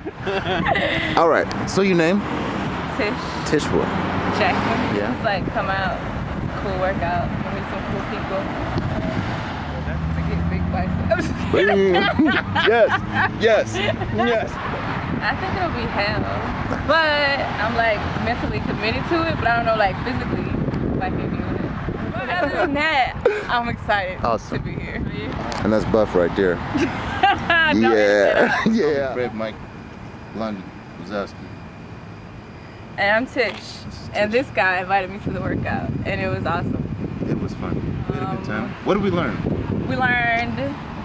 All right. So your name? Tish Tish what? Jackson. Yeah. It's like come out, cool workout, meet some cool people. To get big biceps. yes. Yes. Yes. I think it'll be hell. But I'm like mentally committed to it, but I don't know like physically if I can do it. But other than that, I'm excited Awesome. to be here. And that's Buff right there. Don't edit that yeah. yeah. Fred Mike London Wazowski. And I'm Tish. And this guy invited me to the workout, and it was awesome. It was fun. We had a good time. Um, What did we learn? We learned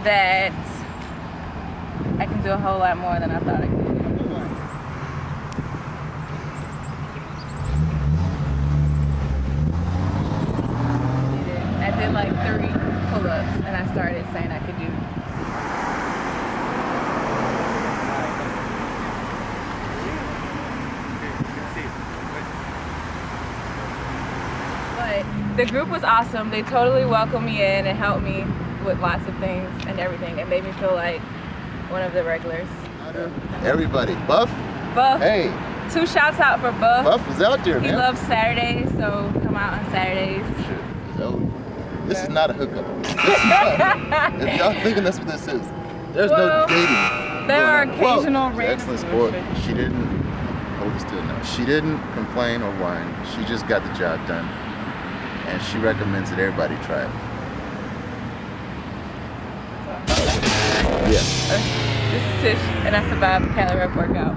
that I can do a whole lot more than I thought I could. I did like three pull-ups, and I started saying I could do. But the group was awesome. They totally welcomed me in and helped me with lots of things and everything. It made me feel like one of the regulars. Everybody. Buff? Buff, Hey. two shouts out for Buff. Buff was out there, man. He man. loves Saturdays, so come out on Saturdays. So, this is not a hookup. This is not, if y'all thinking that's what this is, there's Well, no dating. there are Whoa. occasional random- Excellent sport. She didn't hold still now. She didn't complain or whine. She just got the job done. And she recommends that everybody try it. Yeah. This is Tish, and I survived the CaliRev workout.